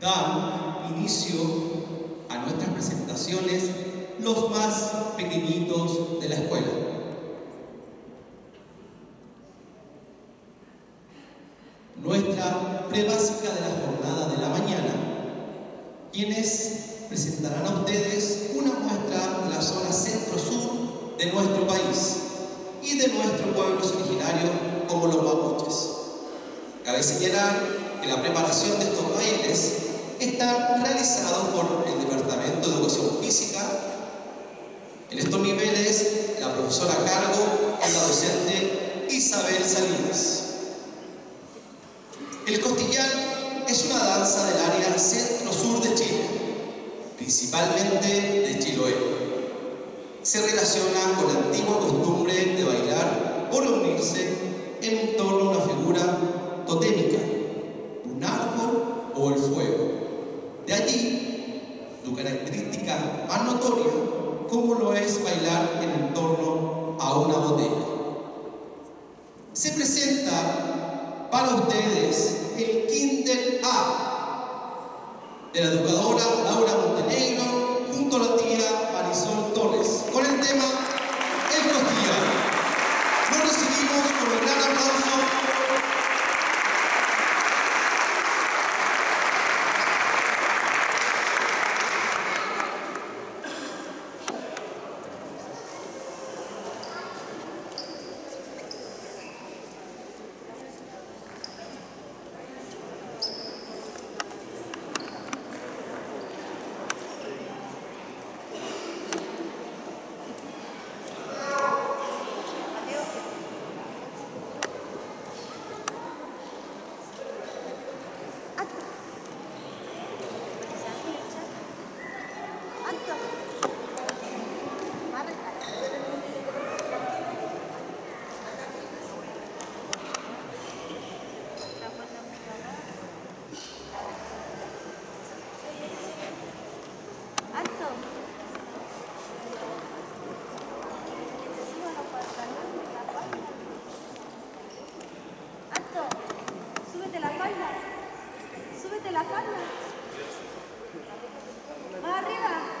dan inicio a nuestras presentaciones los más pequeñitos de la escuela. Nuestra prebásica de la jornada de la mañana, quienes presentarán a ustedes una muestra de la zona centro-sur de nuestro país y de nuestros pueblos originarios como los mapuches. Cabe señalar que la preparación de estos bailes por el Departamento de Educación Física. En estos niveles, la profesora a cargo es la docente Isabel Salinas. El costillán es una danza del área centro-sur de Chile, principalmente de Chiloé. Se relaciona con la antigua costumbre de bailar o reunirse en torno a una figura totémica, un árbol o el fuego. De allí característica más notoria, como lo es bailar en torno a una botella. Se presenta para ustedes el Kinder A de la educadora Laura Montenegro junto a la tía Marisol Torres Costillán. Lo recibimos con un gran aplauso súbete la falda. Súbete la falda. Más arriba.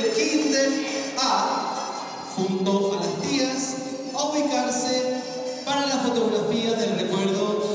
del kinder a, junto a las tías, a ubicarse para la fotografía del recuerdo